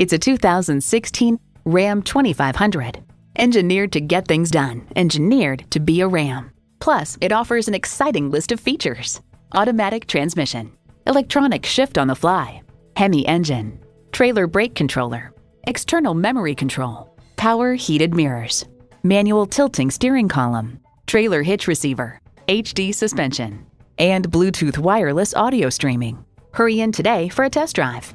It's a 2016 Ram 2500. Engineered to get things done, engineered to be a Ram. Plus, it offers an exciting list of features. Automatic transmission, electronic shift on the fly, Hemi engine, trailer brake controller, external memory control, power heated mirrors, manual tilting steering column, trailer hitch receiver, HD suspension, and Bluetooth wireless audio streaming. Hurry in today for a test drive.